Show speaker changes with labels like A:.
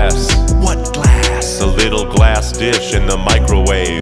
A: What glass?
B: The little glass dish in the microwave.